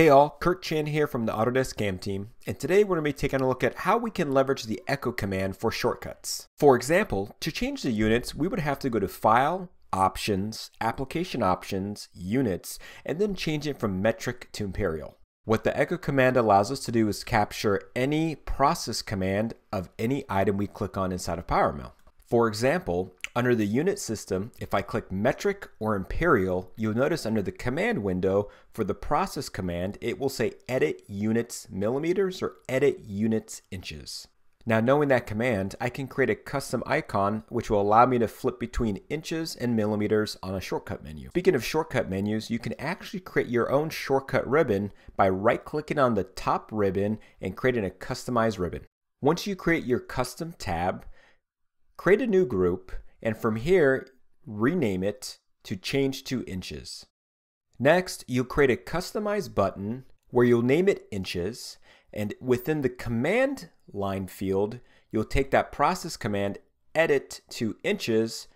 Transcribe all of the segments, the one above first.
Hey all, Curt Chan here from the Autodesk CAM team, and today we're going to be taking a look at how we can leverage the echo command for shortcuts. For example, to change the units, we would have to go to File, Options, Application Options, Units, and then change it from metric to imperial. What the echo command allows us to do is capture any process command of any item we click on inside of PowerMill. For example, under the unit system, if I click metric or imperial, you'll notice under the command window for the process command, it will say edit units millimeters or edit units inches. Now knowing that command, I can create a custom icon which will allow me to flip between inches and millimeters on a shortcut menu. Speaking of shortcut menus, you can actually create your own shortcut ribbon by right clicking on the top ribbon and creating a customized ribbon. Once you create your custom tab, create a new group, and from here, rename it to change to inches. Next, you'll create a customized button where you'll name it inches, and within the command line field, you'll take that process command, edit to inches,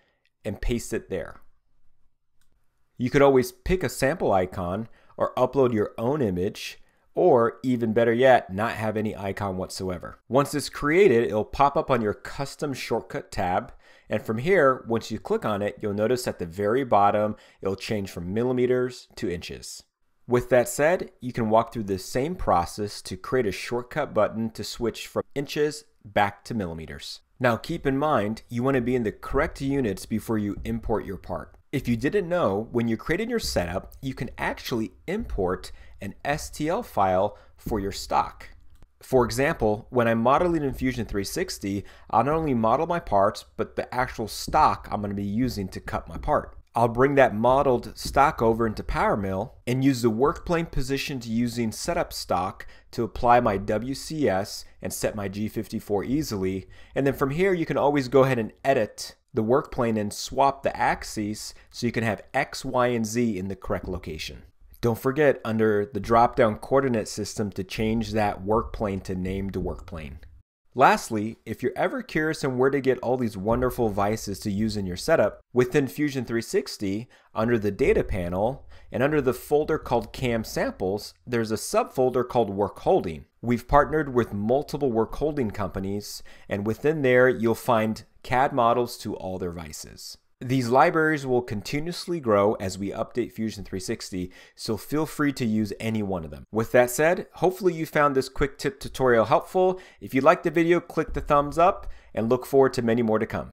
and paste it there. You could always pick a sample icon or upload your own image or even better yet, not have any icon whatsoever. Once it's created, it'll pop up on your custom shortcut tab. And from here, once you click on it, you'll notice at the very bottom, it'll change from millimeters to inches. With that said, you can walk through the same process to create a shortcut button to switch from inches back to millimeters. Now keep in mind, you want to be in the correct units before you import your part. If you didn't know, when you're creating your setup, you can actually import an STL file for your stock. For example, when I'm modeling in Fusion 360, I'll not only model my parts, but the actual stock I'm going to be using to cut my part. I'll bring that modeled stock over into PowerMill and use the work plane positioned using setup stock to apply my WCS and set my G54 easily. And then from here, you can always go ahead and edit the work plane and swap the axes so you can have X, Y, and Z in the correct location. Don't forget under the drop-down coordinate system to change that work plane to named work plane. Lastly, if you're ever curious on where to get all these wonderful vices to use in your setup, within Fusion 360, under the data panel, and under the folder called CAM samples, there's a subfolder called work holding. We've partnered with multiple work holding companies, and within there you'll find CAD models to all their vices. These libraries will continuously grow as we update Fusion 360, so feel free to use any one of them. With that said, hopefully you found this quick tip tutorial helpful. If you liked the video, click the thumbs up and look forward to many more to come.